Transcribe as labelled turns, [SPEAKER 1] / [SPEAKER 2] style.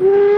[SPEAKER 1] Mm.